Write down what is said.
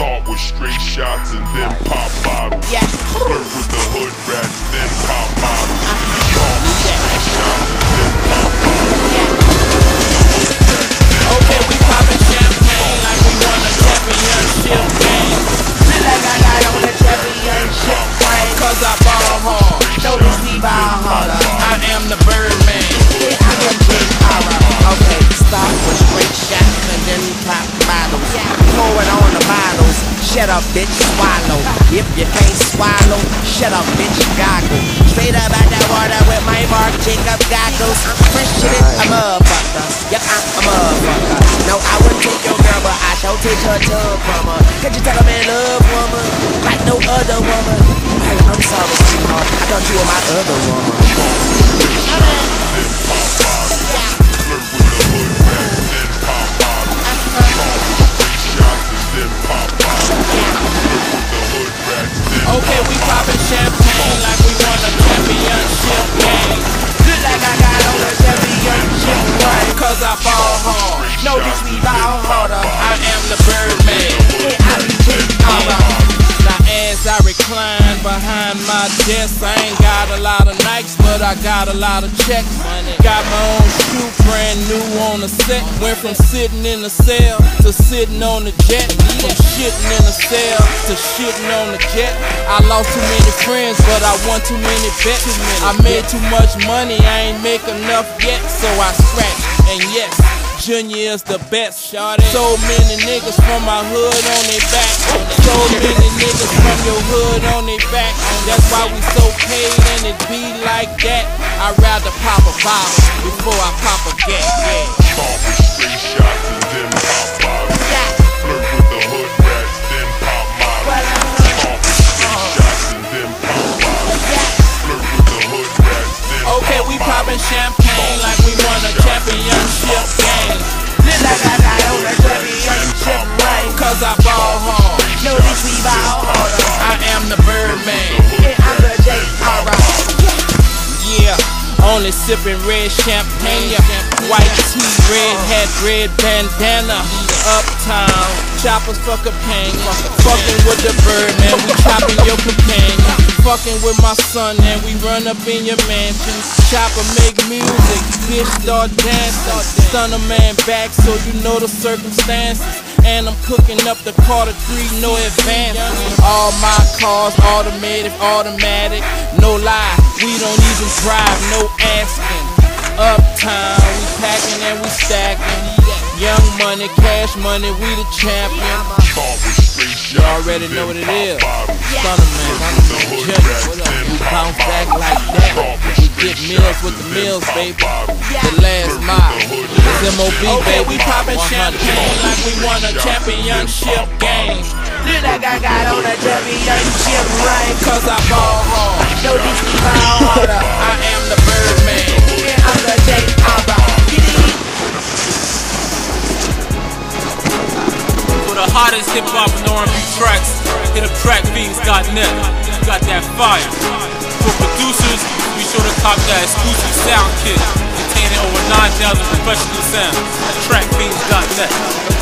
Start with straight shots and then pop bitch, swallow. If you can't swallow, shut up, bitch, goggle. Straight up out that water with my Marc Jacob goggles. I'm fresh shit, I'm a motherfucker. Yep, I'm a motherfucker. No, I wouldn't take your girl, but I shall take her tub from her. Could you tell I'm in love, woman? Like no other woman. Hey, I'm sorry, sweetheart. I thought you were my other woman. Desk, I ain't got a lot of Nikes, but I got a lot of checks. Got my own shoe, brand new on the set. Went from sitting in the cell to sitting on the jet. From shitting in the cell to shitting on the jet. I lost too many friends, but I won too many bets. I made too much money, I ain't make enough yet, so I scratched. And yes, Junior is the best. So many niggas from my hood on their back. So many niggas from your hood on their back. That's why we so paid and it be like that. I'd rather pop a bottle before I pop a gat. Sipping red champagne. White tee, red hat, red bandana. Uptown, choppers for Capane. Fucking with the bird, man, we chopping your companion. Fucking with my son, and we run up in your mansion. Chopper make music, bitch start dancing. Stun a man back so you know the circumstances. And I'm cooking up the Carter 3, no advance. All my cars automated, automatic. No lie, we don't even drive, no asking. Uptown, we packing and we stacking. Young money, cash money, we the champion. You already know what it is. bottles. Stunner man? We bounce back like that. We get meals with the meals, baby. The last mile. MOB, then baby. We poppin' champagne like we won a championship game. Look like I got on a championship ring. Cause I ball hard. No, we ball harder. I am the Birdman. Yeah, I'm the a J horror. For the hottest hip hop and R&B tracks, hit up trackbeats.net. You got that fire. For producers, be sure to cop that exclusive sound kit over 9,000 professional sounds at trackbeats.net.